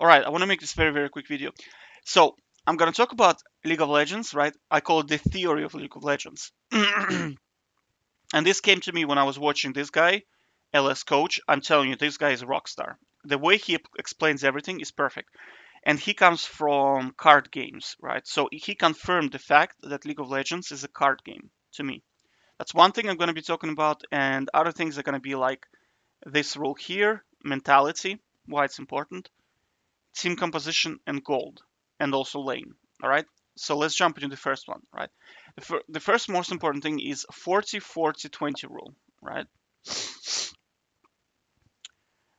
All right, I want to make this very, very quick video. So I'm going to talk about League of Legends, right? I call it the theory of League of Legends. and this came to me when I was watching this guy, LS Coach. I'm telling you, this guy is a rock star. The way he explains everything is perfect. And he comes from card games, right? So he confirmed the fact that League of Legends is a card game to me. That's one thing I'm going to be talking about. And other things are going to be like this rule here, mentality, why it's important team composition and gold and also lane all right? So let's jump into the first one right? The, fir the first most important thing is 40 40 20 rule right?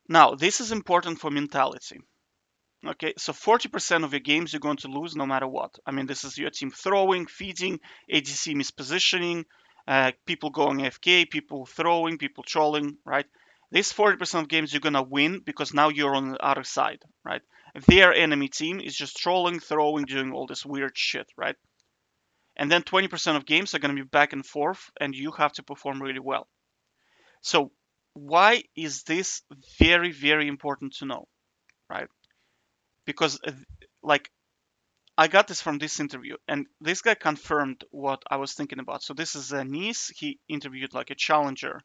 Now this is important for mentality okay? So 40% of your games you're going to lose no matter what. I mean this is your team throwing feeding adc mispositioning uh, people going fk people throwing people trolling right this 40% of games you're gonna win because now you're on the other side right their enemy team is just trolling, throwing, doing all this weird shit, right? And then 20% of games are to be back and forth, and you have to perform really well. So, why is this very, very important to know, right? Because, uh, like, I got this from this interview, and this guy confirmed what I was thinking about. So, this is a Nice. He interviewed like a challenger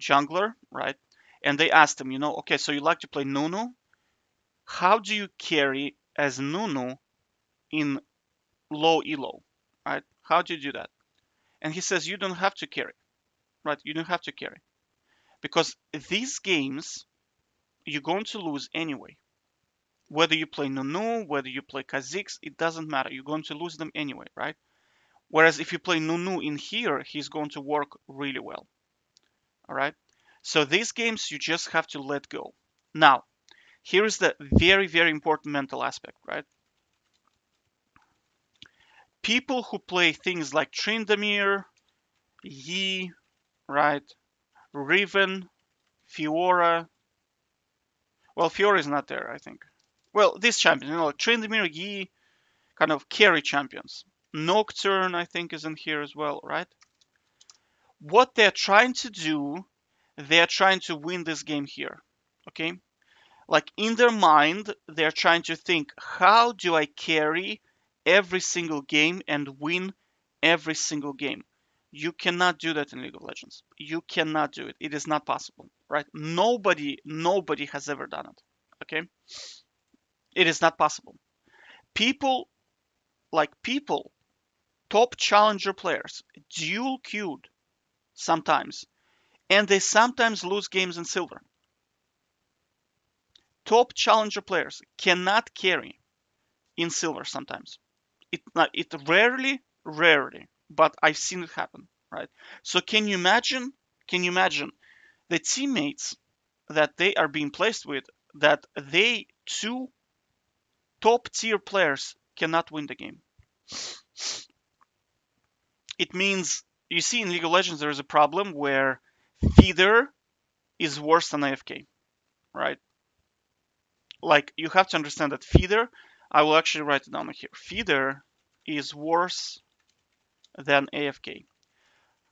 jungler, right? And they asked him, you know, okay, so you like to play Nunu? how do you carry as Nunu in low elo, right? How do you do that? And he says you don't have to carry, right? You don't have to carry because these games you're going to lose anyway. Whether you play Nunu, whether you play Kha'Zix, it doesn't matter. You're going to lose them anyway, right? Whereas if you play Nunu in here, he's going to work really well. All right. So these games you just have to let go. Now, here is the very, very important mental aspect, right? People who play things like Tryndamere, Yi, right? Riven, Fiora. Well, Fiora is not there, I think. Well, this champion, you know, like Tryndamere, Yi, kind of carry champions. Nocturne, I think, is in here as well, right? What they're trying to do, they're trying to win this game here, okay? like in their mind they're trying to think how do i carry every single game and win every single game? You cannot do that in league of legends. You cannot do it. It is not possible right? Nobody nobody has ever done it okay? It is not possible. People like people top challenger players dual queued sometimes and they sometimes lose games in silver top challenger players cannot carry in silver sometimes. It it rarely, rarely, but I've seen it happen, right? So can you imagine? Can you imagine the teammates that they are being placed with that they two top tier players cannot win the game? It means you see in League of Legends there is a problem where feeder is worse than AFK, right? like you have to understand that feeder, I will actually write it down here. Feeder is worse than AFK.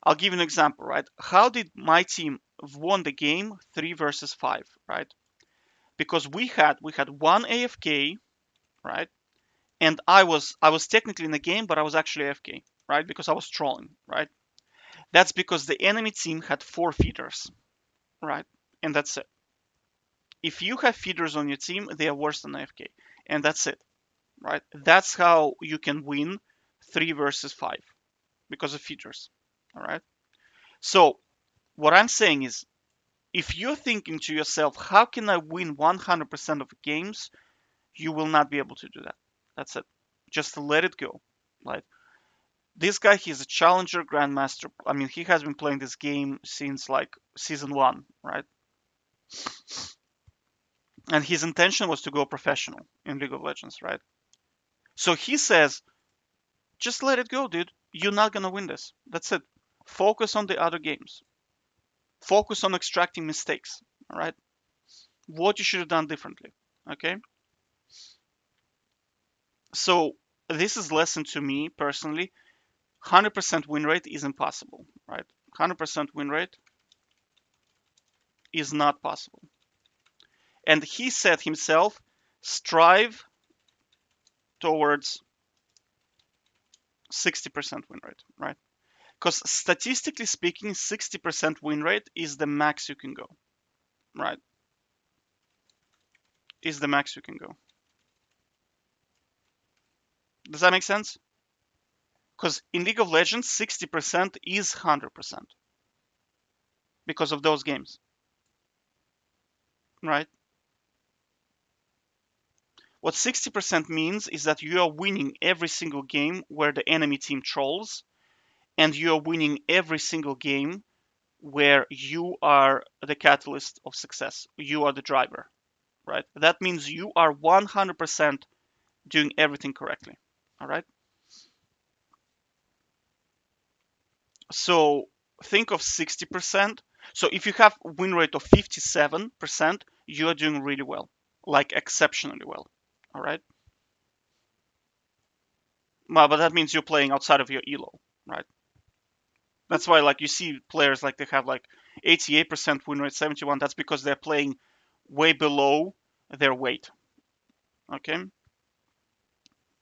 I'll give you an example, right? How did my team won the game three versus five, right? Because we had we had one AFK, right? And I was I was technically in the game, but I was actually AFK, right? Because I was trolling, right? That's because the enemy team had four feeders, right? And that's it if you have feeders on your team, they are worse than AFK. And that's it, right? That's how you can win three versus five because of feeders, all right? So what I'm saying is, if you're thinking to yourself, how can I win 100% of games? You will not be able to do that. That's it. Just let it go, right? This guy, he's a challenger grandmaster. I mean, he has been playing this game since like season one, right? and his intention was to go professional in League of Legends, right? So he says, just let it go, dude. You're not gonna win this. That's it. Focus on the other games. Focus on extracting mistakes. All right. What you should have done differently. Okay. So this is lesson to me personally. 100% win rate is impossible, right? 100% win rate is not possible. And he said himself, strive towards 60% win rate, right? Because statistically speaking, 60% win rate is the max you can go, right? Is the max you can go. Does that make sense? Because in League of Legends, 60% is 100% because of those games, right? What 60% means is that you are winning every single game where the enemy team trolls, and you are winning every single game where you are the catalyst of success. You are the driver, right? That means you are 100% doing everything correctly, all right? So think of 60%. So if you have win rate of 57%, you are doing really well, like exceptionally well all right? Well, but that means you're playing outside of your elo, right? That's why, like, you see players like they have like 88% win rate, 71. That's because they're playing way below their weight. Okay.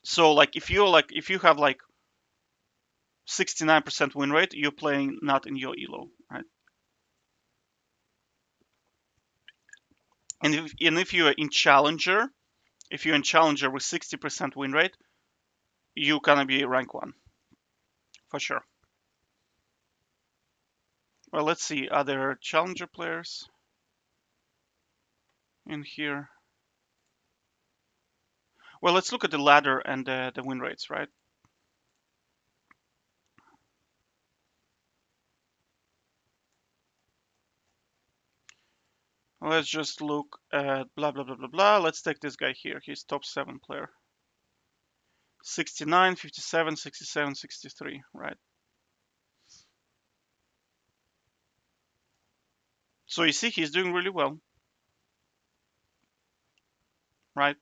So, like, if you're like, if you have like 69% win rate, you're playing not in your elo, right? And if, and if you're in challenger, if you're in challenger with 60% win rate, you gonna be rank one for sure. Well, let's see other challenger players in here. Well, let's look at the ladder and uh, the win rates, right? Let's just look at blah, blah, blah, blah, blah. Let's take this guy here. He's top 7 player. 69, 57, 67, 63, right? So you see he's doing really well. Right?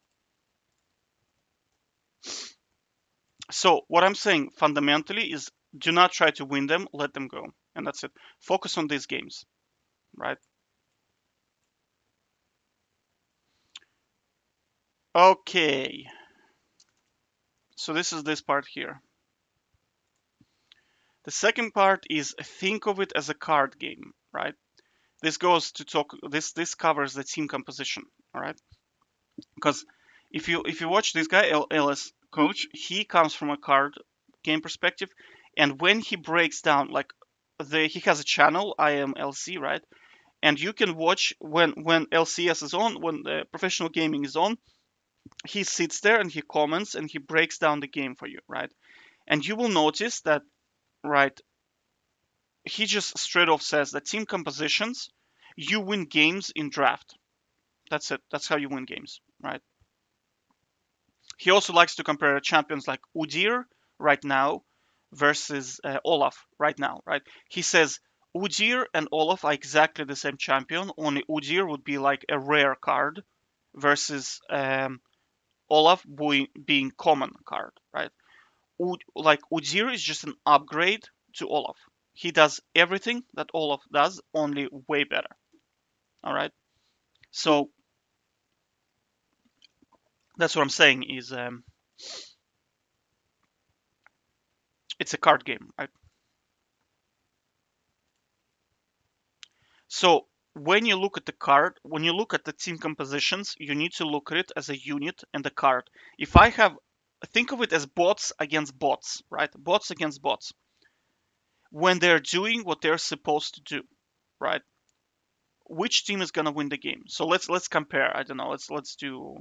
So what I'm saying fundamentally is do not try to win them, let them go. And that's it. Focus on these games, right? Okay. So this is this part here. The second part is think of it as a card game, right? This goes to talk this this covers the team composition, all right? Because if you if you watch this guy LS coach, he comes from a card game perspective and when he breaks down like the he has a channel IMLC, right? And you can watch when when LCS is on, when the professional gaming is on, he sits there and he comments and he breaks down the game for you, right? And you will notice that, right, he just straight off says that team compositions, you win games in draft. That's it. That's how you win games, right? He also likes to compare champions like Udyr right now versus uh, Olaf right now, right? He says Udyr and Olaf are exactly the same champion, only Udyr would be like a rare card versus um, Olaf being common card, right? like Udyr is just an upgrade to Olaf. He does everything that Olaf does, only way better. All right. So that's what I'm saying is um, it's a card game, right? So when you look at the card, when you look at the team compositions, you need to look at it as a unit and a card. If I have, think of it as bots against bots, right? Bots against bots. When they're doing what they're supposed to do, right? Which team is gonna win the game? So let's let's compare. I don't know. Let's let's do.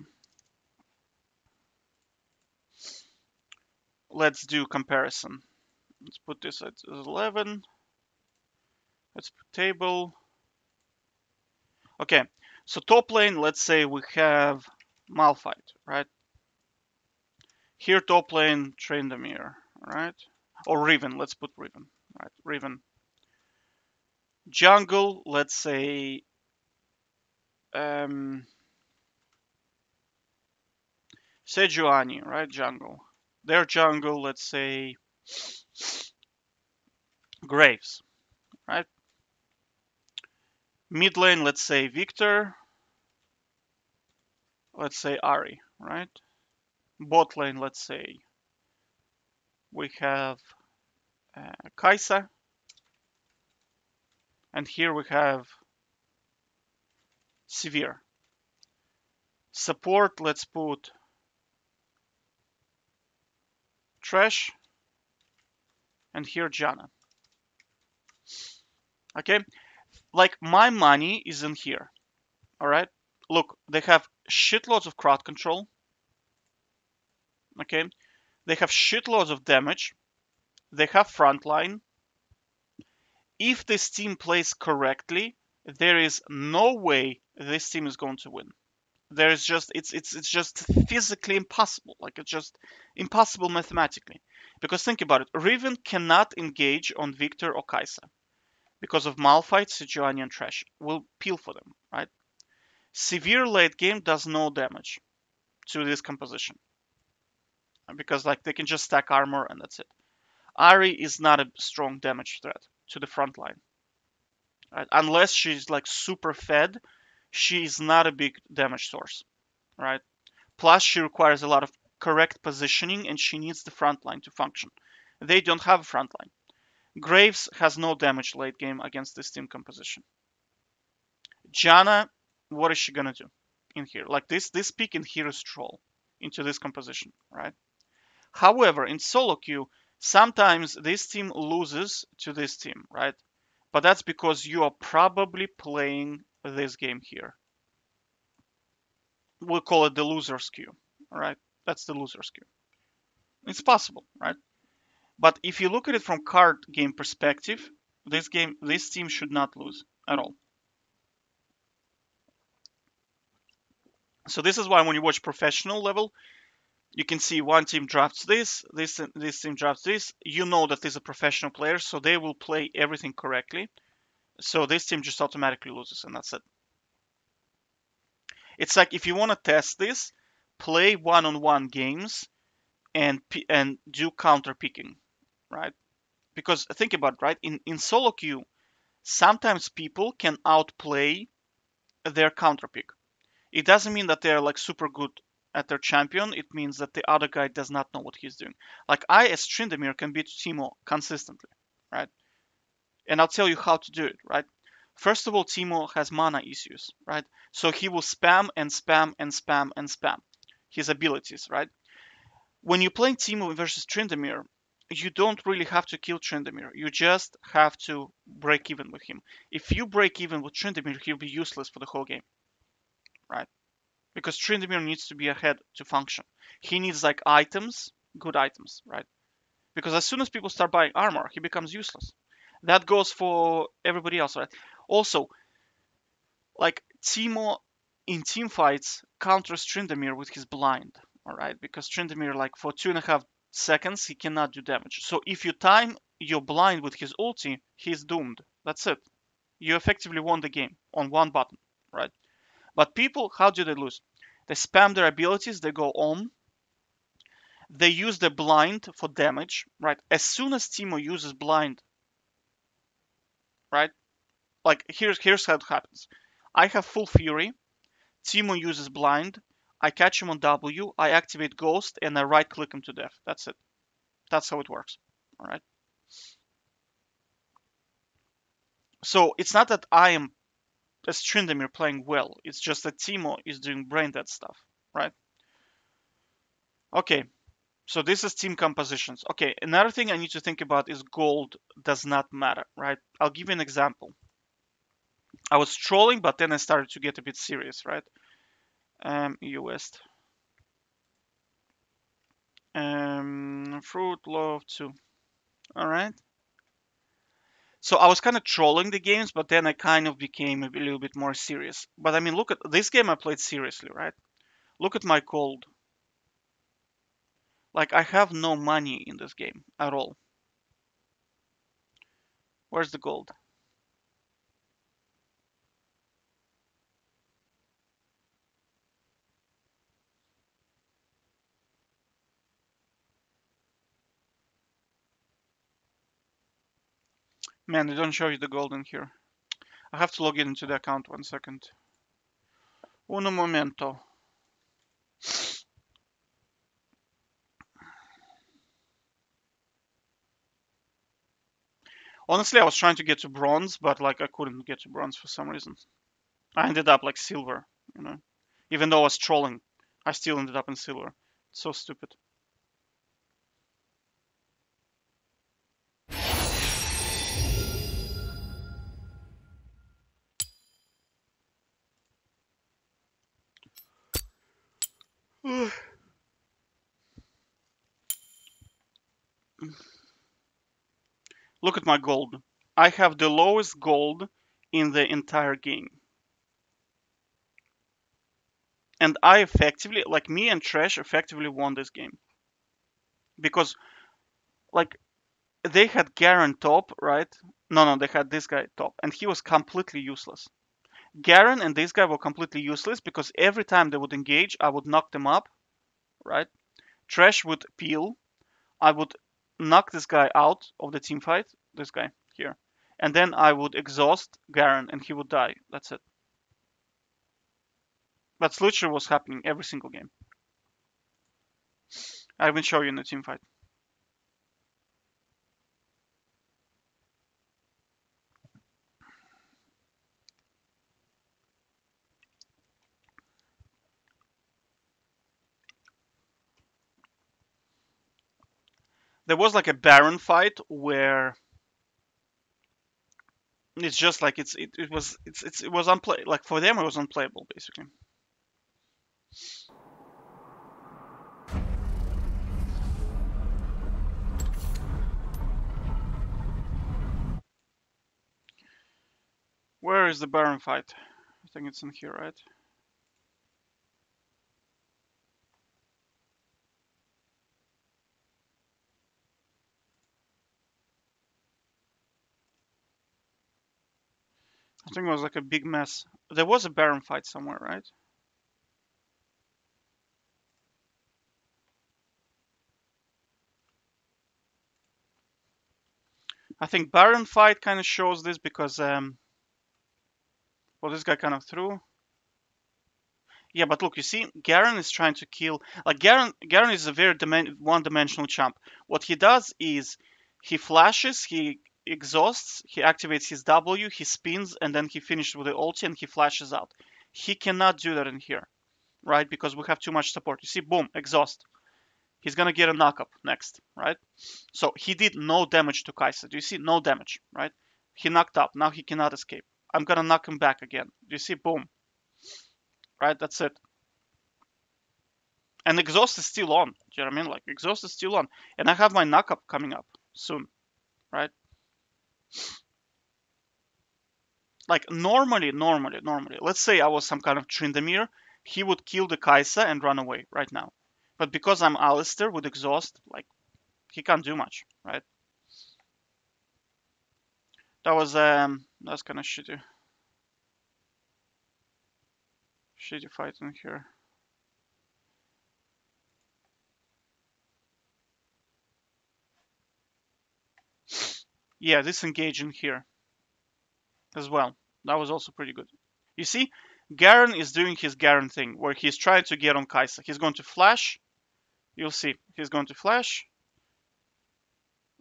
Let's do comparison. Let's put this at 11. Let's put table. Okay, so top lane, let's say we have Malphite, right? Here top lane, Tryndamere, right? Or Riven, let's put Riven, right? Riven. Jungle, let's say um, Sejuani, right? Jungle. Their jungle, let's say Graves, right? Mid lane, let's say Viktor. let's say Ahri, right? Bot lane, let's say we have uh, Kai'Sa, and here we have Sivir. Support, let's put Thresh. and here Janna. Okay, like my money is in here. All right, look, they have shitloads of crowd control. Okay, they have shitloads of damage. They have frontline. If this team plays correctly, there is no way this team is going to win. There is just it's it's it's just physically impossible. Like it's just impossible mathematically. Because think about it, Riven cannot engage on Viktor or Kai'Sa because of Malphite, Sejuani, and Thresh. Will peel for them, right? Sivir late game does no damage to this composition uh, because like they can just stack armor and that's it. Ahri is not a strong damage threat to the front line. Right? Unless she's like super fed, she is not a big damage source. Right? Plus she requires a lot of correct positioning and she needs the front line to function. They don't have a front line. Graves has no damage late game against this team composition. Janna, what is she gonna do in here? Like this, this pick in here is troll into this composition, right? However, in solo queue, sometimes this team loses to this team, right? But that's because you are probably playing this game here. We'll call it the loser's queue, right? That's the loser's queue. It's possible, right? But if you look at it from card game perspective, this game, this team should not lose at all. So this is why when you watch professional level, you can see one team drafts this, this this team drafts this. You know that these are professional players, so they will play everything correctly. So this team just automatically loses, and that's it. It's like if you want to test this, play one-on-one games and and do counter picking, right? Because think about it, right? In in solo queue, sometimes people can outplay their counter pick. It doesn't mean that they're like super good at their champion, it means that the other guy does not know what he's doing. Like I, as Tryndamere, can beat Teemo consistently, right? And I'll tell you how to do it, right? First of all, Teemo has mana issues, right? So he will spam and spam and spam and spam his abilities, right? When you're playing Teemo versus Tryndamere, you don't really have to kill Tryndamere. You just have to break even with him. If you break even with Tryndamere, he'll be useless for the whole game, right? because Tryndamere needs to be ahead to function. He needs like items, good items, right? Because as soon as people start buying armor, he becomes useless. That goes for everybody else, right? Also, like Teemo in team fights counters Tryndamere with his blind, alright? Because Tryndamere, like for two and a half seconds, he cannot do damage. So if you time your blind with his ulti, he's doomed. That's it. You effectively won the game on one button, right? But people, how do they lose? They spam their abilities, they go on. They use the blind for damage, right? As soon as Teemo uses blind, right? Like here's here's how it happens. I have full fury. Teemo uses blind. I catch him on W. I activate Ghost and I right click him to death. That's it. That's how it works. All right. So it's not that I am as Tryndamere playing well. It's just that Teemo is doing brain dead stuff, right? Okay, so this is team compositions. Okay, another thing I need to think about is gold does not matter, right? I'll give you an example. I was trolling, but then I started to get a bit serious, right? Um, West. Um, fruitloaf two. All right. So I was kind of trolling the games, but then I kind of became a little bit more serious. But I mean, look at this game I played seriously, right? Look at my gold. Like, I have no money in this game at all. Where's the gold? Man, they don't show you the gold in here. I have to log in into the account one second. Uno momento. Honestly, I was trying to get to bronze, but like I couldn't get to bronze for some reason. I ended up like silver, you know. Even though I was trolling, I still ended up in silver. It's so stupid. Look at my gold. I have the lowest gold in the entire game. And I effectively, like me and Thresh, effectively won this game. Because, like, they had Garen top, right? No, no, they had this guy top. And he was completely useless. Garen and this guy were completely useless because every time they would engage, I would knock them up, right? Thresh would peel. I would knock this guy out of the team fight, this guy here. And then I would exhaust Garen and he would die. That's it. That's literally what's happening every single game. I will show you in the team fight. There was like a Baron fight where it's just like it's it, it was it's, it's it was unplay like for them it was unplayable basically. Where is the Baron fight? I think it's in here, right? I think it was like a big mess. There was a Baron fight somewhere, right? I think Baron fight kind of shows this because, um, well, this guy kind of threw. Yeah, but look, you see, Garen is trying to kill. Like Garen, Garen is a very one-dimensional champ. What he does is he flashes, he exhausts, he activates his W, he spins, and then he finishes with the ulti and he flashes out. He cannot do that in here, right? Because we have too much support. You see, boom, exhaust. He's gonna get a knockup next, right? So he did no damage to Kai'Sa. Do you see? No damage, right? He knocked up. Now he cannot escape. I'm gonna knock him back again. Do you see? Boom. Right? That's it. And exhaust is still on. Do you know what I mean? Like exhaust is still on. And I have my knockup coming up soon. Right? Like normally, normally, normally, let's say I was some kind of Tryndamere, he would kill the Kai'Sa and run away right now. But because I'm Alistar with exhaust, like he can't do much, right? That was um that's kinda shitty. Shitty fight in here. Yeah, disengage in here as well. That was also pretty good. You see, Garen is doing his Garen thing, where he's trying to get on Kai'Sa. He's going to flash. You'll see. He's going to flash.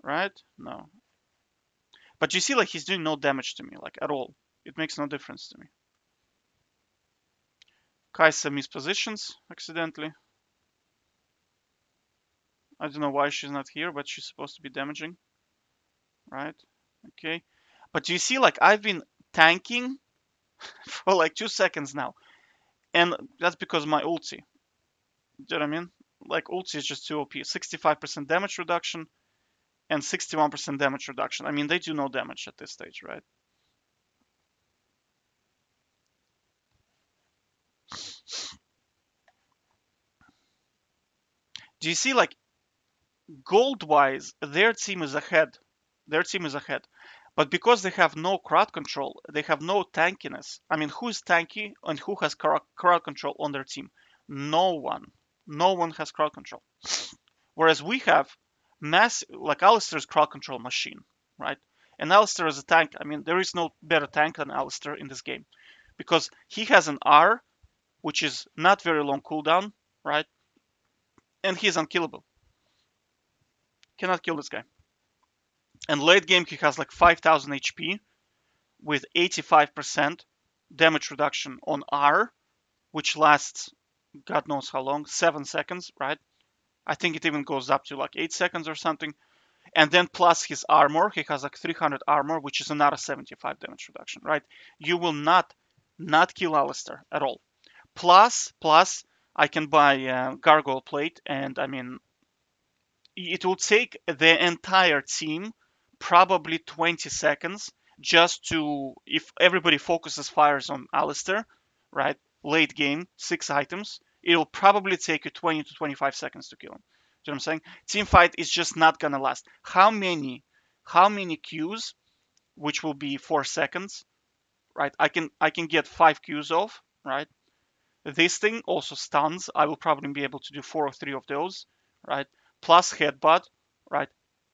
Right? No. But you see, like, he's doing no damage to me, like, at all. It makes no difference to me. Kai'Sa mispositions accidentally. I don't know why she's not here, but she's supposed to be damaging right? Okay. But you see, like I've been tanking for like two seconds now. And that's because my ulti. Do you know what I mean? Like ulti is just too OP. 65% damage reduction and 61% damage reduction. I mean, they do no damage at this stage, right? Do you see, like, gold-wise, their team is ahead their team is ahead. But because they have no crowd control, they have no tankiness. I mean, who's tanky and who has crowd control on their team? No one. No one has crowd control. Whereas we have mass, like Alistar's crowd control machine, right? And Alistar is a tank. I mean, there is no better tank than Alistar in this game because he has an R, which is not very long cooldown, right? And he's unkillable. Cannot kill this guy. And late game, he has like 5000 HP with 85% damage reduction on R, which lasts God knows how long, seven seconds, right? I think it even goes up to like eight seconds or something. And then plus his armor, he has like 300 armor, which is another 75 damage reduction, right? You will not not kill Alistar at all. Plus, plus I can buy uh, Gargoyle Plate, and I mean, it will take the entire team probably 20 seconds just to, if everybody focuses fires on Alistar, right? Late game, six items, it'll probably take you 20 to 25 seconds to kill him. You know what I'm saying? Team fight is just not gonna last. How many, how many Qs, which will be four seconds, right? I can I can get five Qs off, right? This thing also stuns. I will probably be able to do four or three of those, right? Plus headbutt, right?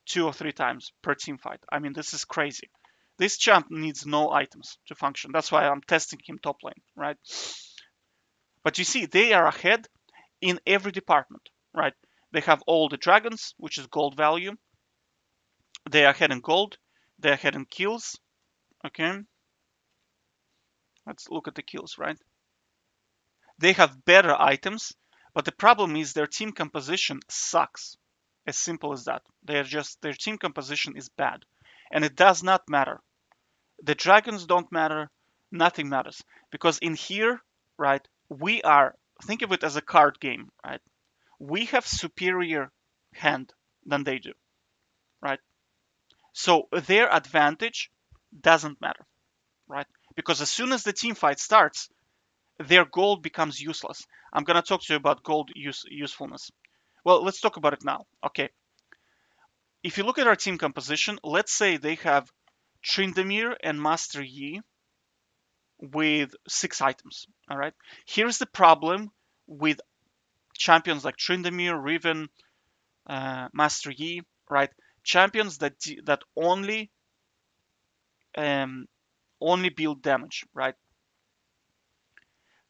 Two or three times per team fight. I mean, this is crazy. This champ needs no items to function. That's why I'm testing him top lane, right? But you see, they are ahead in every department, right? They have all the dragons, which is gold value. They are ahead in gold. They are ahead in kills. Okay. Let's look at the kills, right? They have better items, but the problem is their team composition sucks. As simple as that. They are just their team composition is bad. And it does not matter. The dragons don't matter, nothing matters. Because in here, right, we are think of it as a card game, right? We have superior hand than they do, right? So their advantage doesn't matter, right? Because as soon as the team fight starts, their gold becomes useless. I'm gonna talk to you about gold use usefulness. Well, let's talk about it now. Okay. If you look at our team composition, let's say they have Tryndamere and Master Yi with six items. All right. Here's the problem with champions like Tryndamere, Riven, uh, Master Yi, right? Champions that that only um, only build damage, right?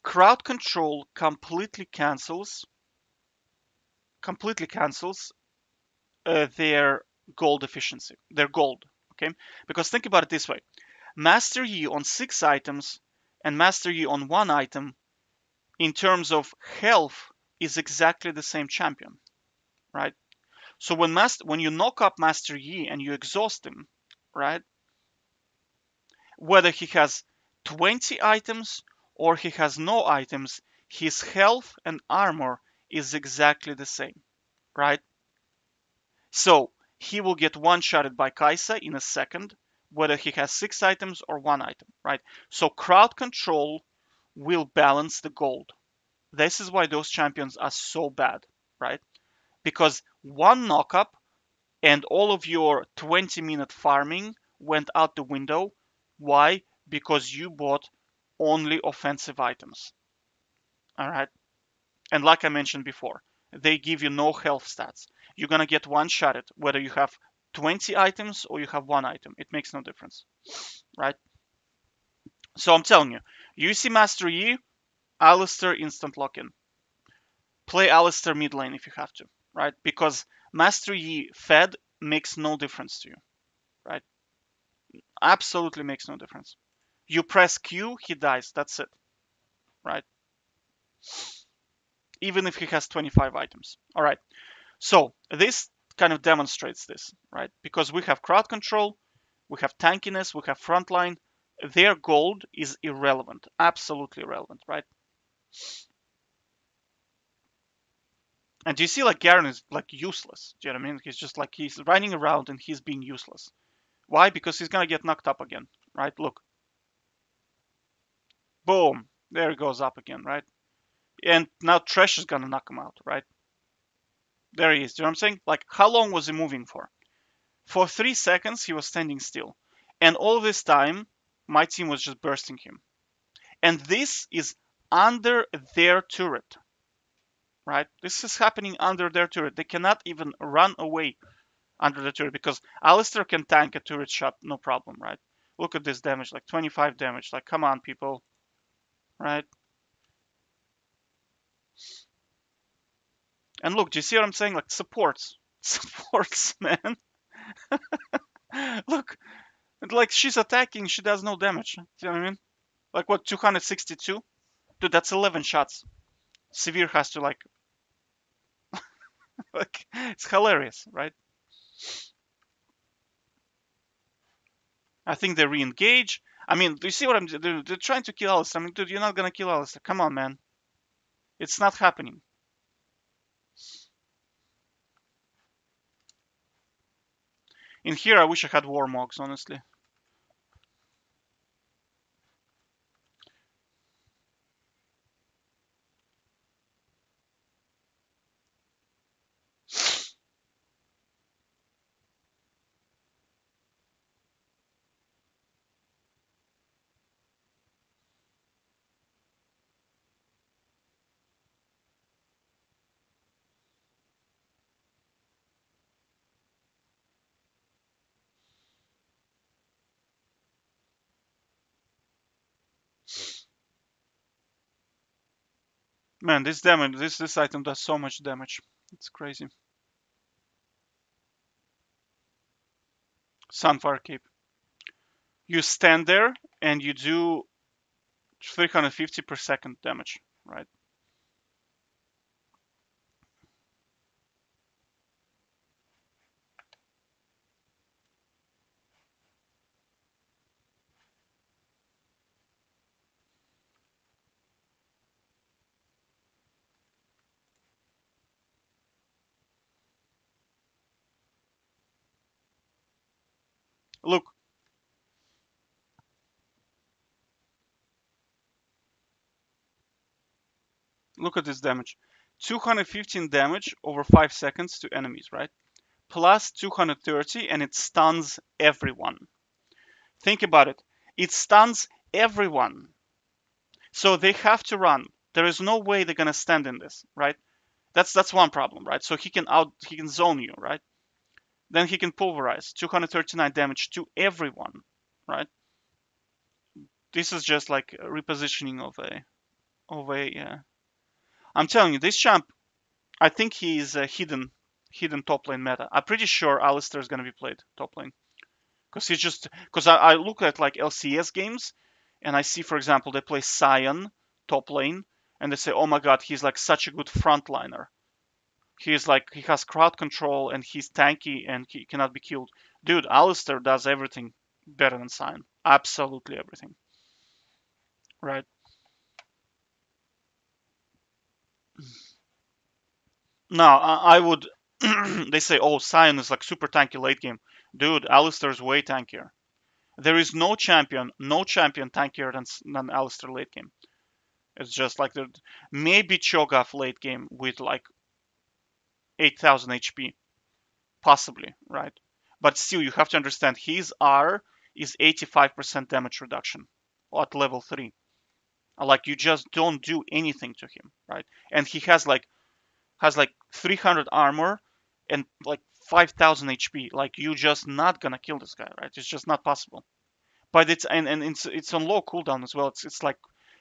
Crowd control completely cancels completely cancels uh, their gold efficiency, their gold. Okay, because think about it this way: Master Yi on six items and Master Yi on one item, in terms of health, is exactly the same champion, right? So when master, when you knock up Master Yi and you exhaust him, right? Whether he has 20 items or he has no items, his health and armor is exactly the same, right? So he will get one-shotted by Kai'Sa in a second, whether he has six items or one item, right? So crowd control will balance the gold. This is why those champions are so bad, right? Because one knockup and all of your 20 minute farming went out the window. Why? Because you bought only offensive items. All right. And like I mentioned before, they give you no health stats. You're going to get one shot at whether you have 20 items or you have one item. It makes no difference, right? So I'm telling you, you see Master Yi, Alistar instant lock-in. Play Alistar mid lane if you have to, right? Because Master Yi fed makes no difference to you, right? Absolutely makes no difference. You press Q, he dies. That's it, right? Even if he has 25 items. All right. So this kind of demonstrates this, right? Because we have crowd control, we have tankiness, we have frontline. Their gold is irrelevant, absolutely irrelevant, right? And do you see like Garen is like useless? Do you know what I mean? He's just like he's running around and he's being useless. Why? Because he's gonna get knocked up again, right? Look. Boom. There he goes up again, right? And now Thresh is gonna knock him out, right? There he is. Do you know what I'm saying? Like, how long was he moving for? For three seconds, he was standing still. And all this time, my team was just bursting him. And this is under their turret. Right? This is happening under their turret. They cannot even run away under the turret because Alistar can tank a turret shot, no problem, right? Look at this damage, like 25 damage. Like, come on, people. Right? And look, do you see what I'm saying? Like supports, supports, man. Look, like she's attacking, she does no damage. Do You know what I mean? Like what, 262? Dude, that's 11 shots. Sivir has to like, like it's hilarious, right? I think they re-engage. I mean, do you see what I'm? They're, they're trying to kill Alistar. I mean, dude, you're not gonna kill Alistar. Come on, man. It's not happening. In here, I wish I had Warmogs, honestly. Man, this damage, this this item does so much damage. It's crazy. Sunfire Cape. You stand there and you do 350 per second damage, right? Look. Look at this damage. 215 damage over 5 seconds to enemies, right? Plus 230 and it stuns everyone. Think about it. It stuns everyone. So they have to run. There is no way they're gonna stand in this, right? That's that's one problem, right? So he can out he can zone you, right? Then he can pulverize 239 damage to everyone, right? This is just like repositioning of a of a. Uh, I'm telling you, this champ, I think he's a hidden hidden top lane meta. I'm pretty sure Alistar is gonna be played top lane because he's just because I, I look at like LCS games and I see, for example, they play Sion top lane and they say, oh my god, he's like such a good frontliner. He's like he has crowd control and he's tanky and he cannot be killed. Dude, Alistar does everything better than Sion. Absolutely everything. Right. Now I, would they say, oh, Sion is like super tanky late game. Dude, Alistar is way tankier. There is no champion, no champion tankier than than Alistar late game. It's just like maybe Cho'Gath late game with like 8000 HP, possibly, right? But still, you have to understand his R is 85% damage reduction at level three. Like you just don't do anything to him, right? And he has like has like 300 armor and like 5000 HP. Like you just not gonna kill this guy, right? It's just not possible. But it's and, and it's it's on low cooldown as well. It's it's like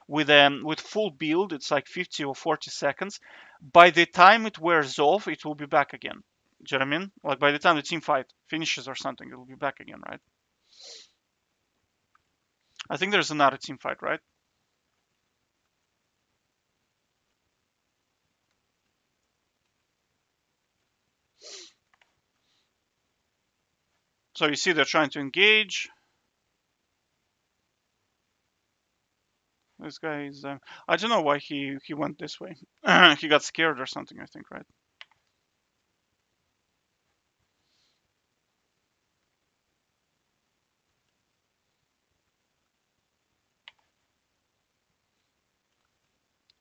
with um with full build it's like 50 or 40 seconds by the time it wears off it will be back again do you know what i mean like by the time the team fight finishes or something it will be back again right i think there's another team fight right so you see they're trying to engage This guy is. Uh, I don't know why he he went this way. he got scared or something. I think, right?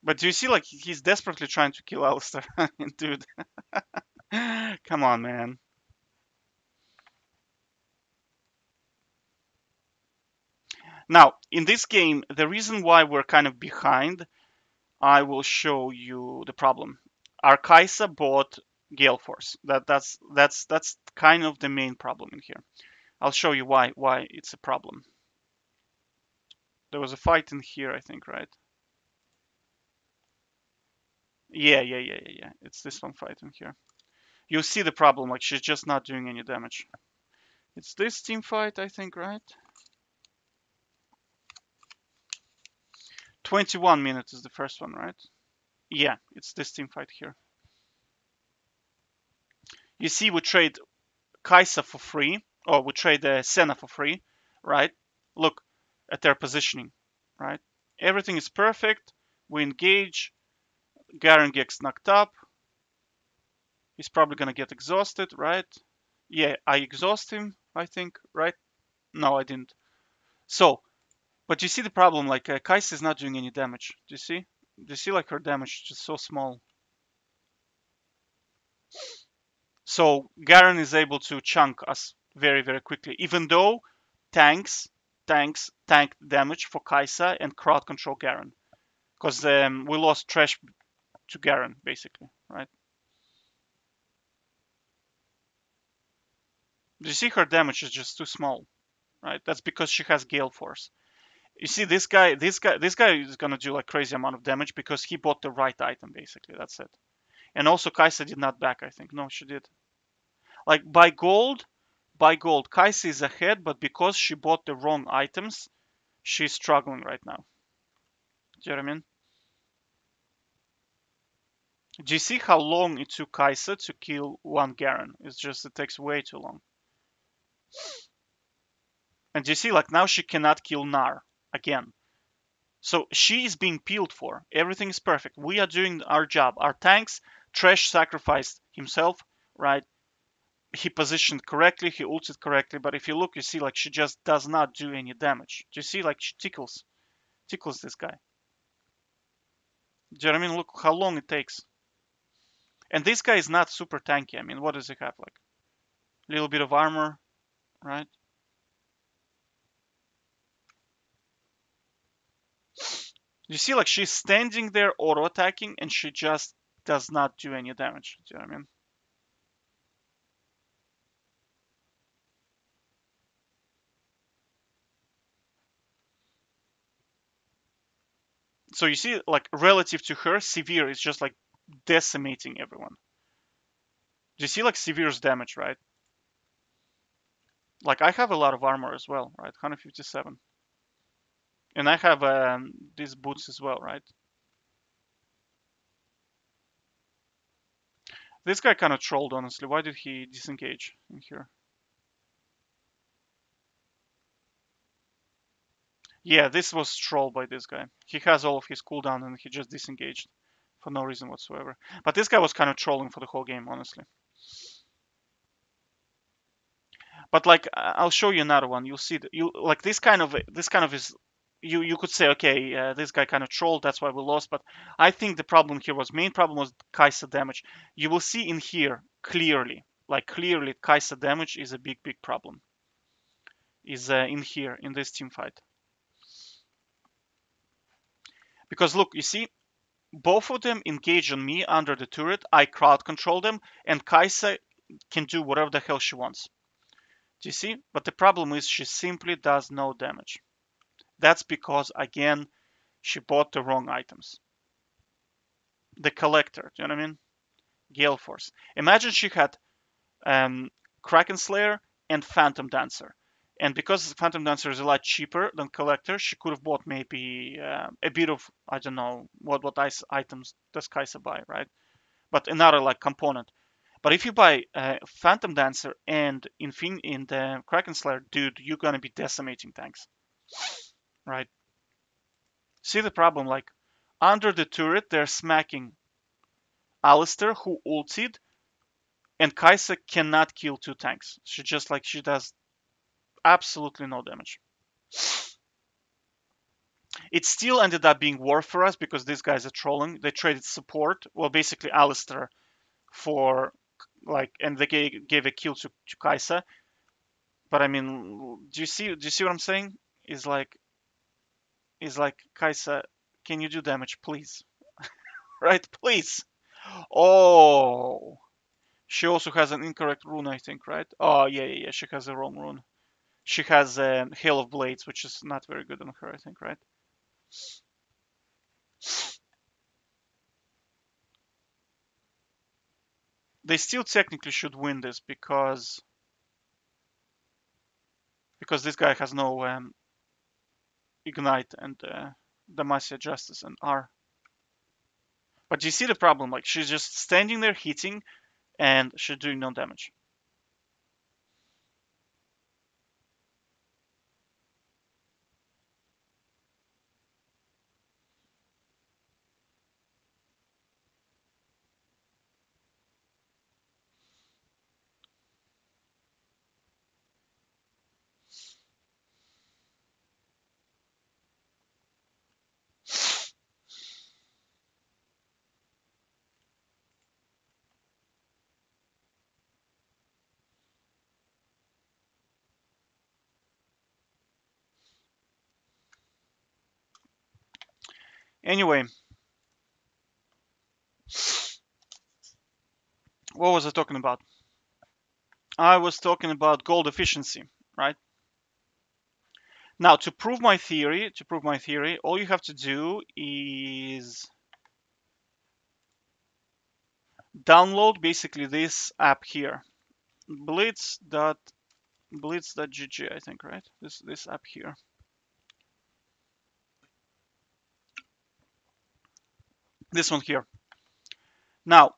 But do you see, like, he's desperately trying to kill Alistar? Dude. Come on, man. Now, in this game, the reason why we're kind of behind, I will show you the problem. Arkaisa bought Gale Force. That that's that's that's kind of the main problem in here. I'll show you why why it's a problem. There was a fight in here, I think, right? Yeah, yeah, yeah, yeah, yeah. It's this one fight in here. You'll see the problem, like she's just not doing any damage. It's this team fight, I think, right? 21 minutes is the first one, right? Yeah, it's this team fight here. You see, we trade Kai'Sa for free, or we trade uh, Senna for free, right? Look at their positioning, right? Everything is perfect. We engage. Garen gets knocked up. He's probably gonna get exhausted, right? Yeah, I exhaust him, I think, right? No, I didn't. So, but you see the problem, like uh, Kai'Sa is not doing any damage. Do you see? Do you see like her damage is just so small? So Garen is able to chunk us very, very quickly, even though tanks, tanks, tank damage for Kai'Sa and crowd control Garen. Because um, we lost Thresh to Garen, basically, right? Do you see her damage is just too small, right? That's because she has Gale Force. You see this guy, this guy, this guy is gonna do like crazy amount of damage because he bought the right item, basically. That's it. And also Kai'Sa did not back, I think. No, she did. Like by gold, by gold, Kai'Sa is ahead, but because she bought the wrong items, she's struggling right now. Do you know what I mean? Do you see how long it took Kai'Sa to kill one Garen? It's just, it takes way too long. And do you see, like now she cannot kill Gnar again. So she is being peeled for. Everything is perfect. We are doing our job. Our tanks, Thresh sacrificed himself, right? He positioned correctly, he ulted correctly, but if you look, you see like she just does not do any damage. Do you see like she tickles, tickles this guy? Do you know what I mean? Look how long it takes. And this guy is not super tanky. I mean, what does he have? Like little bit of armor, right? You see, like she's standing there auto attacking and she just does not do any damage. Do you know what I mean? So you see, like relative to her, Sivir is just like decimating everyone. Do you see like Sivir's damage, right? Like I have a lot of armor as well, right? 157. And I have um, these boots as well, right? This guy kind of trolled, honestly. Why did he disengage in here? Yeah, this was trolled by this guy. He has all of his cooldown and he just disengaged for no reason whatsoever. But this guy was kind of trolling for the whole game, honestly. But like, I'll show you another one. You'll see that you like this kind of this kind of is you you could say okay uh, this guy kind of trolled that's why we lost but i think the problem here was main problem was Kai'Sa damage. You will see in here clearly like clearly Kai'Sa damage is a big big problem. Is uh, in here in this team fight. Because look you see both of them engage on me under the turret i crowd control them and Kai'Sa can do whatever the hell she wants. Do you see? But the problem is she simply does no damage that's because, again, she bought the wrong items. The collector, do you know what I mean? Gale Force. Imagine she had um, Kraken Slayer and Phantom Dancer. And because Phantom Dancer is a lot cheaper than Collector, she could have bought maybe uh, a bit of, I don't know, what, what ice items does Kai'Sa buy, right? But another like component. But if you buy uh, Phantom Dancer and Infin in the Kraken Slayer, dude, you're gonna be decimating tanks right? See the problem, like, under the turret, they're smacking Alistar, who ulted, and Kai'Sa cannot kill two tanks. She just, like, she does absolutely no damage. It still ended up being war for us because these guys are trolling. They traded support, well, basically Alistar for, like, and they gave, gave a kill to, to Kai'Sa. But I mean, do you see? Do you see what I'm saying? Is like is like, Kai'Sa, can you do damage, please? right, please. Oh, she also has an incorrect rune, I think, right? Oh, yeah, yeah, yeah, she has a wrong rune. She has um, Hail of Blades, which is not very good on her, I think, right? They still technically should win this because because this guy has no um, ignite and uh, Demacian Justice and R. But you see the problem? Like she's just standing there hitting, and she's doing no damage. Anyway, what was I talking about? I was talking about gold efficiency, right? Now, to prove my theory, to prove my theory, all you have to do is download basically this app here, blitz dot I think, right? This this app here. This one here. Now,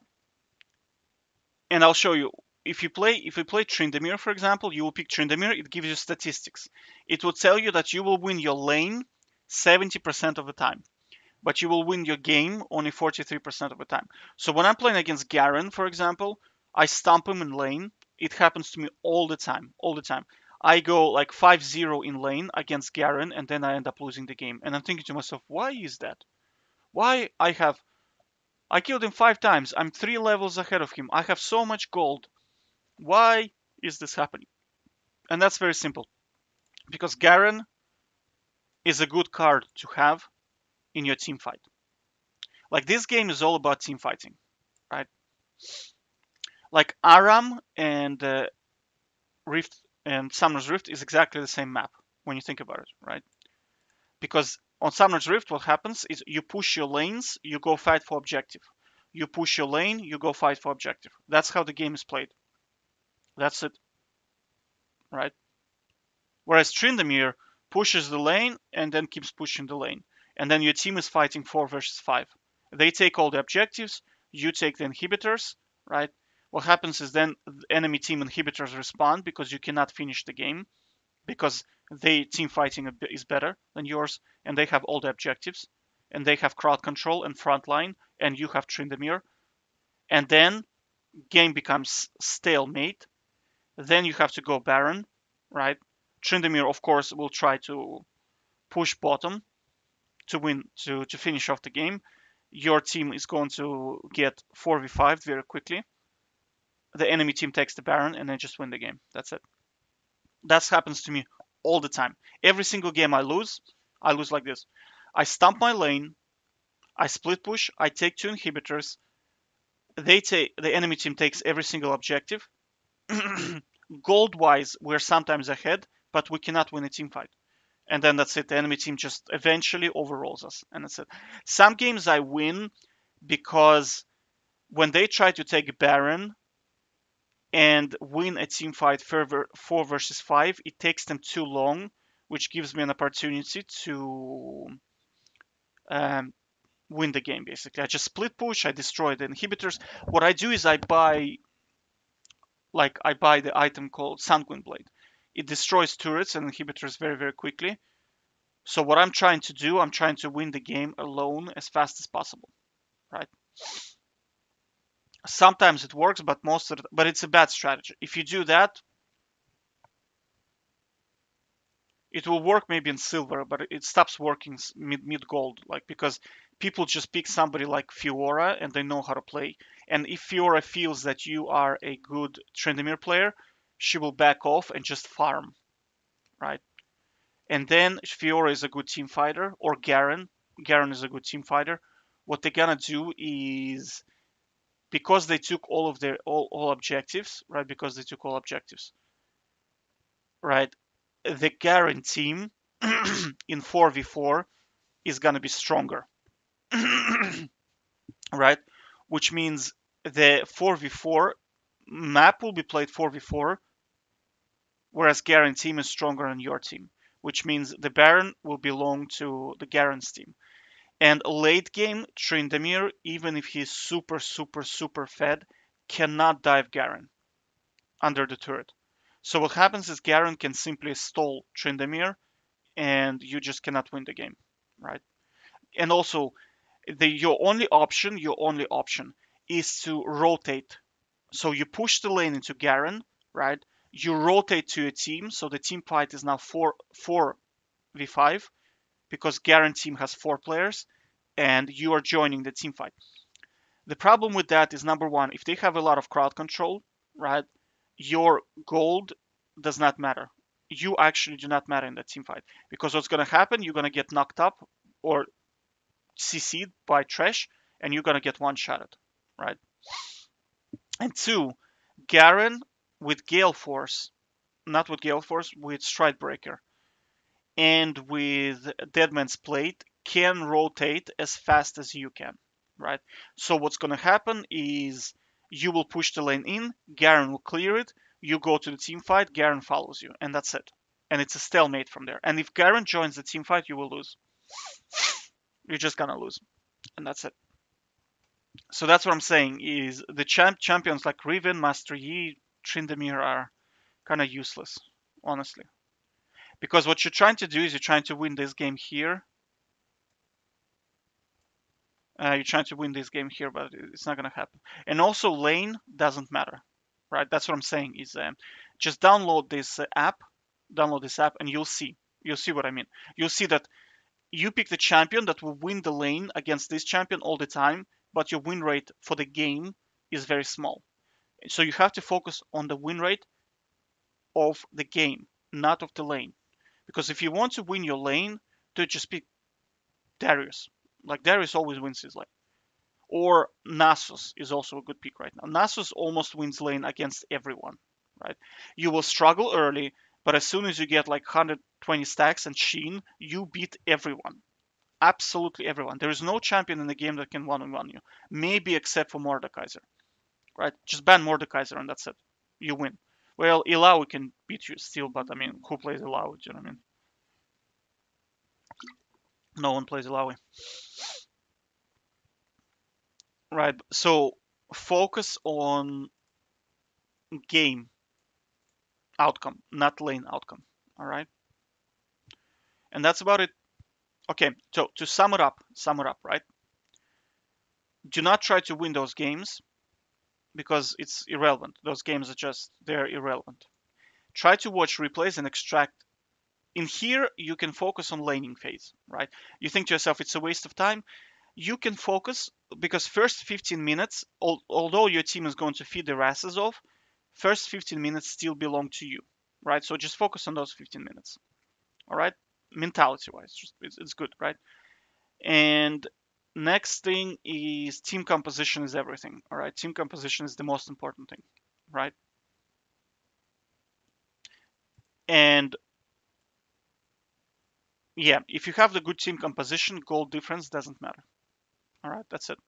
and I'll show you. If you play if you play Tryndamere, for example, you will pick Tryndamere. It gives you statistics. It will tell you that you will win your lane 70% of the time, but you will win your game only 43% of the time. So when I'm playing against Garen, for example, I stomp him in lane. It happens to me all the time, all the time. I go like 5-0 in lane against Garen, and then I end up losing the game. And I'm thinking to myself, why is that? Why I have I killed him five times. I'm three levels ahead of him. I have so much gold. Why is this happening? And that's very simple. Because Garen is a good card to have in your team fight. Like this game is all about team fighting, right? Like Aram and uh, Rift and Summoner's Rift is exactly the same map when you think about it, right? Because on Summoner's Rift, what happens is you push your lanes, you go fight for objective. You push your lane, you go fight for objective. That's how the game is played. That's it. Right? Whereas Tryndamere pushes the lane and then keeps pushing the lane. And then your team is fighting 4 versus 5. They take all the objectives, you take the inhibitors, right? What happens is then the enemy team inhibitors respawn because you cannot finish the game because they team fighting is better than yours, and they have all the objectives, and they have crowd control and frontline, and you have Tryndamere, and then game becomes stalemate. Then you have to go Baron, right? Tryndamere, of course, will try to push bottom to win to to finish off the game. Your team is going to get 4v5 very quickly. The enemy team takes the Baron and then just win the game. That's it. That happens to me all the time. Every single game I lose, I lose like this. I stomp my lane, I split push, I take two inhibitors. They take the enemy team takes every single objective. Gold wise, we're sometimes ahead, but we cannot win a team fight. And then that's it. The enemy team just eventually overrolls us, and that's it. Some games I win because when they try to take Baron, and win a team fight further four versus five, it takes them too long, which gives me an opportunity to um, win the game. Basically, I just split push, I destroy the inhibitors. What I do is I buy, like I buy the item called Sanguine Blade. It destroys turrets and inhibitors very very quickly. So what I'm trying to do, I'm trying to win the game alone as fast as possible, right? Sometimes it works, but most of the, but it's a bad strategy. If you do that, it will work maybe in silver, but it stops working mid mid gold, like because people just pick somebody like Fiora and they know how to play. And if Fiora feels that you are a good Tryndamere player, she will back off and just farm, right? And then Fiora is a good team fighter, or Garen. Garen is a good team fighter. What they're gonna do is because they took all of their all, all objectives, right? Because they took all objectives, right? The Garen team in 4v4 is gonna be stronger, right? Which means the 4v4 map will be played 4v4, whereas Garen team is stronger than your team, which means the Baron will belong to the Garen's team. And late game, Tryndamere, even if he's super, super, super fed, cannot dive Garen under the turret. So what happens is Garen can simply stall Tryndamere and you just cannot win the game, right? And also, the your only option, your only option is to rotate. So you push the lane into Garen, right? You rotate to a team, so the team fight is now four four v5 because Garen team has four players, and you are joining the team fight. The problem with that is number one, if they have a lot of crowd control, right? Your gold does not matter. You actually do not matter in that team fight because what's gonna happen? You're gonna get knocked up or CC'd by Thresh and you're gonna get one shotted, right? And two, Garen with Gale Force, not with Gale Force, with Stridebreaker, and with Dead Man's Plate can rotate as fast as you can, right? So what's gonna happen is you will push the lane in, Garen will clear it, you go to the team fight, Garen follows you, and that's it. And it's a stalemate from there. And if Garen joins the team fight, you will lose. You're just gonna lose, and that's it. So that's what I'm saying is the champ champions like Riven, Master Yi, Tryndamere are kind of useless, honestly. Because what you're trying to do is you're trying to win this game here. Uh, you're trying to win this game here, but it's not gonna happen. And also lane doesn't matter right? That's what I'm saying is um, just download this uh, app, download this app, and you'll see. You'll see what I mean. You'll see that you pick the champion that will win the lane against this champion all the time, but your win rate for the game is very small. So you have to focus on the win rate of the game, not of the lane. Because if you want to win your lane, to just pick Darius. Like Darius always wins his lane. Or Nasus is also a good pick right now. Nasus almost wins lane against everyone, right? You will struggle early, but as soon as you get like 120 stacks and Sheen, you beat everyone. Absolutely everyone. There is no champion in the game that can one-on-one you. Maybe except for Mordekaiser. Right? Just ban Mordekaiser and that's it. You win. Well, Illaoi can beat you still, but I mean, who plays Illaoi? Do you know what I mean? No one plays Illaoi right so focus on game outcome not lane outcome all right and that's about it okay so to sum it up sum it up right do not try to win those games because it's irrelevant those games are just they're irrelevant try to watch replays and extract in here you can focus on laning phase right you think to yourself it's a waste of time you can focus because first 15 minutes, al- although your team is going to feed their asses off, first 15 minutes still belong to you, right? So just focus on those 15 minutes, all right? Mentality wise, it's good, right? And next thing is team composition is everything, all right? Team composition is the most important thing, right? And yeah, if you have the good team composition, goal difference doesn't matter. All right, that's it.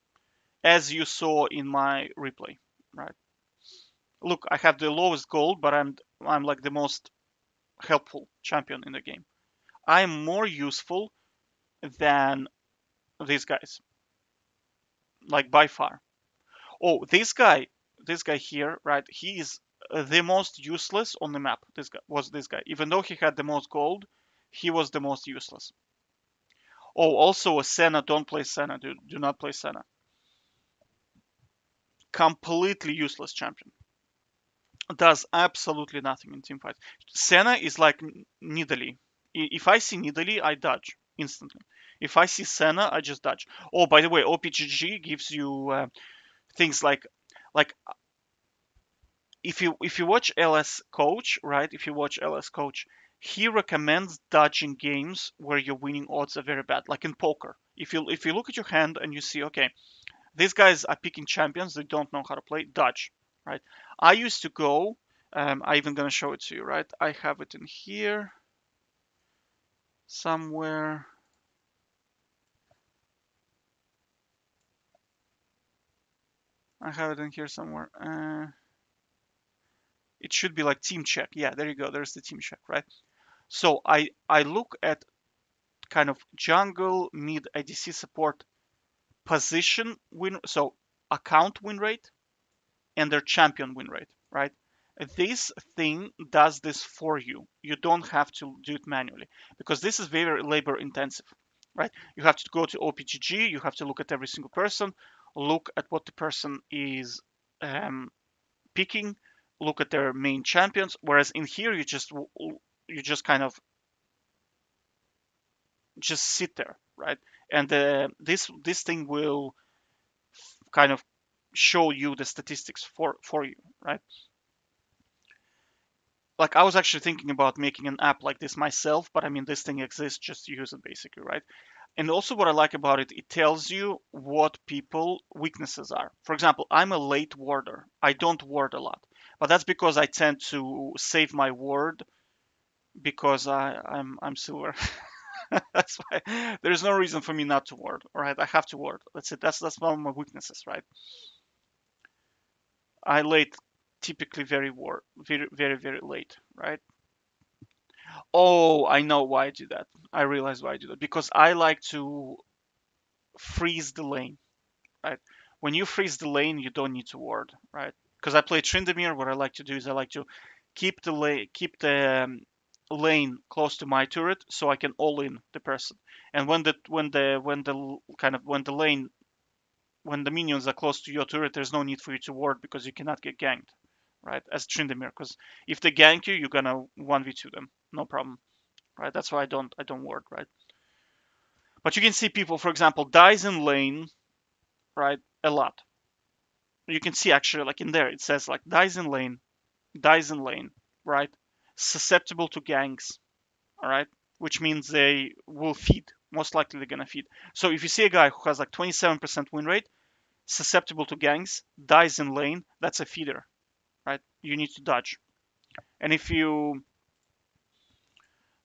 As you saw in my replay, right? Look, I have the lowest gold, but I'm I'm like the most helpful champion in the game. I'm more useful than these guys, like by far. Oh, this guy, this guy here, right? He is uh, the most useless on the map. This guy was this guy. Even though he had the most gold, he was the most useless. Oh, also a Senna. Don't play Senna. Do, do not play Senna. Completely useless champion. Does absolutely nothing in team fight. Senna is like Nidalee. If I see Nidalee, I dodge instantly. If I see Senna, I just dodge. Oh, by the way, OPGG gives you uh, things like like if you if you watch LS Coach, right? If you watch LS Coach, he recommends dodging games where your winning odds are very bad, like in poker. If you if you look at your hand and you see, okay, these guys are picking champions, they don't know how to play, dodge, right? I used to go. Um, I even gonna show it to you, right? I have it in here somewhere. I have it in here somewhere. Uh, it should be like team check. Yeah, there you go. There's the team check, right? So I I look at kind of jungle, mid, ADC support position win, so account win rate and their champion win rate, right? This thing does this for you. You don't have to do it manually because this is very labor intensive, right? You have to go to OPGG, you have to look at every single person, look at what the person is um, picking, look at their main champions. Whereas in here, you just you just kind of just sit there, right? And uh, this this thing will kind of show you the statistics for for you, right? Like I was actually thinking about making an app like this myself, but I mean this thing exists, just use it basically, right? And also what I like about it, it tells you what people weaknesses are. For example, I'm a late warder. I don't ward a lot, but that's because I tend to save my ward because I, I'm I'm silver. that's why there's no reason for me not to ward. All right, I have to ward. That's it. That's that's one of my weaknesses, right? I late typically very ward, very very very late, right? Oh, I know why I do that. I realize why I do that because I like to freeze the lane, right? When you freeze the lane, you don't need to ward, right? Because I play Tryndamere, what I like to do is I like to keep the lane, keep the um, lane close to my turret so I can all in the person. And when the when the when the kind of when the lane when the minions are close to your turret, there's no need for you to ward because you cannot get ganked, right? As Tryndamere, because if they gank you, you're gonna one v two them, no problem, right? That's why I don't I don't work, right? But you can see people, for example, dies in lane, right? A lot. You can see actually like in there it says like dies in lane, dies in lane, right? susceptible to ganks, all right, which means they will feed. Most likely they're gonna feed. So if you see a guy who has like 27% win rate, susceptible to ganks, dies in lane, that's a feeder, right? You need to dodge. And if you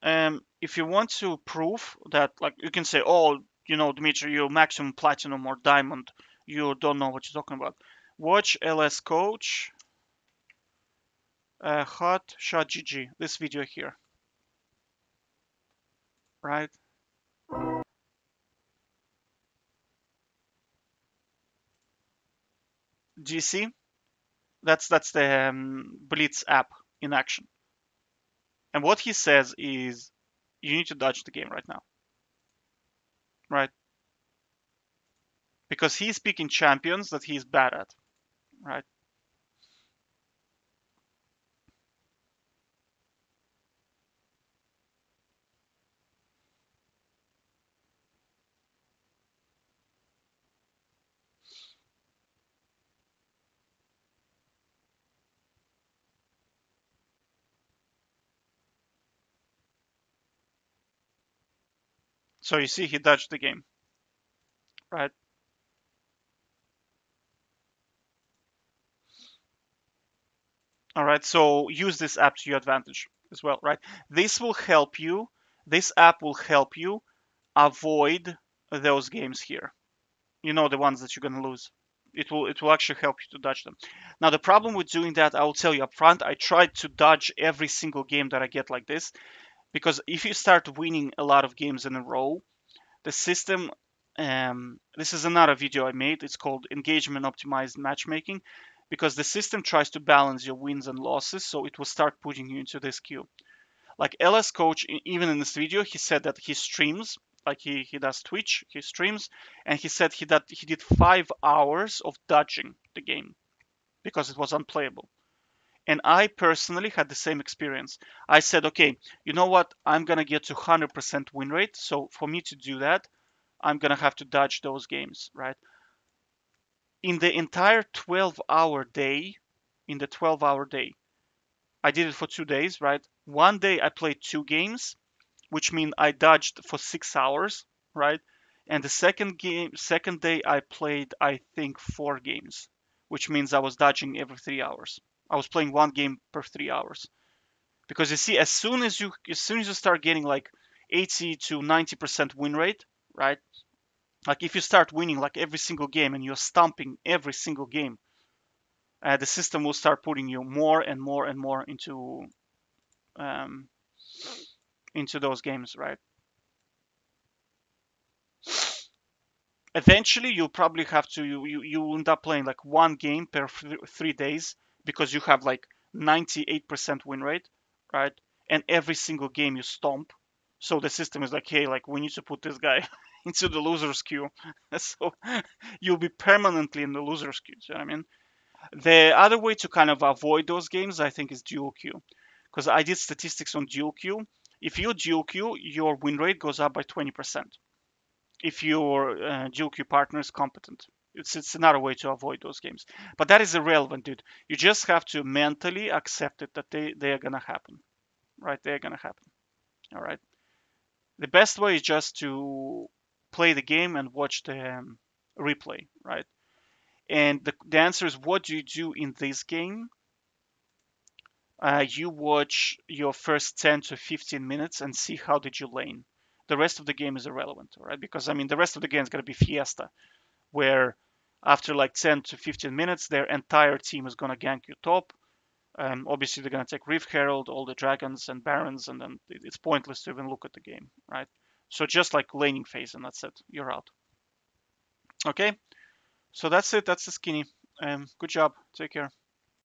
um, if you want to prove that, like you can say, oh, you know, Dmitri, you're maximum platinum or diamond, you don't know what you're talking about. Watch LS Coach uh, hot shot GG, this video here. Right? Do you see? That's that's the um, Blitz app in action. And what he says is, you need to dodge the game right now. Right? Because he's picking champions that he's bad at. Right? So you see he dodged the game, right? All right, so use this app to your advantage as well, right? This will help you, this app will help you avoid those games here. You know, the ones that you're gonna lose. It will it will actually help you to dodge them. Now the problem with doing that, I will tell you up front, I tried to dodge every single game that I get like this because if you start winning a lot of games in a row, the system um, this is another video I made. It's called engagement optimized matchmaking because the system tries to balance your wins and losses, so it will start putting you into this queue. Like LS Coach, even in this video, he said that he streams, like he, he does Twitch, he streams, and he said he that he did five hours of dodging the game because it was unplayable. And I personally had the same experience. I said, okay, you know what? I'm going to get to 100% win rate. So for me to do that, I'm going to have to dodge those games, right? In the entire 12 hour day, in the 12 hour day, I did it for two days, right? One day I played two games, which means I dodged for six hours, right? And the second game, second day I played, I think, four games, which means I was dodging every three hours. I was playing one game per three hours. Because you see, as soon as you as soon as you start getting like 80 to 90 percent win rate, right? Like if you start winning like every single game and you're stomping every single game, uh, the system will start putting you more and more and more into um, into those games, right? Eventually, you'll probably have to you you, you end up playing like one game per th- three days because you have like 98% win rate, right? And every single game you stomp. So the system is like, hey, like we need to put this guy into the losers queue. so you'll be permanently in the losers queue. You know what I mean? The other way to kind of avoid those games, I think, is dual queue. Because I did statistics on dual queue. If you dual queue, your win rate goes up by 20%. If your uh, dual queue partner is competent. It's, it's another way to avoid those games. But that is irrelevant, dude. You just have to mentally accept it that they, they are going to happen. Right? They're going to happen. All right. The best way is just to play the game and watch the um, replay, right? And the, the answer is what do you do in this game? Uh, you watch your first 10 to 15 minutes and see how did you lane. The rest of the game is irrelevant, right? Because I mean, the rest of the game is going to be Fiesta, where after like 10 to 15 minutes, their entire team is going to gank you top. Um, obviously, they're going to take Rift Herald, all the dragons and barons, and then it's pointless to even look at the game, right? So just like laning phase, and that's it. You're out. Okay, so that's it. That's the skinny. Um, good job. Take care.